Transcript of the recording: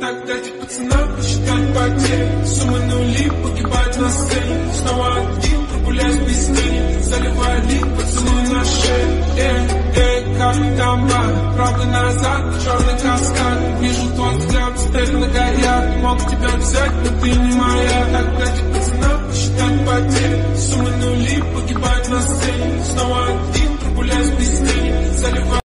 Так дайте пацанам посчитать потери Суммы нули погибать на сцене. Снова один прогуляюсь без тени. Заливали поцелуй на шее Э, э, как там бар Правда назад, черный каскад. Вижу твой взгляд, теперь на горят Мог тебя взять, но ты не моя. Так дайте пацанам посчитать потери Суммы нули погибать на сцене. Снова один.